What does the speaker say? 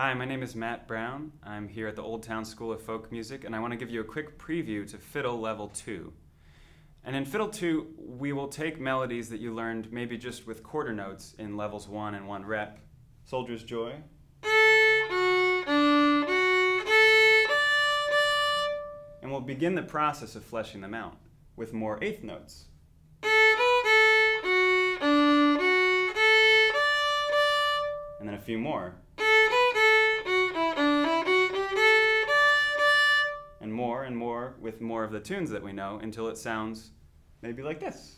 Hi, my name is Matt Brown. I'm here at the Old Town School of Folk Music, and I want to give you a quick preview to Fiddle Level 2. And in Fiddle 2, we will take melodies that you learned maybe just with quarter notes in levels 1 and 1 rep. Soldier's Joy. And we'll begin the process of fleshing them out with more eighth notes. And then a few more. With more of the tunes that we know until it sounds maybe like this.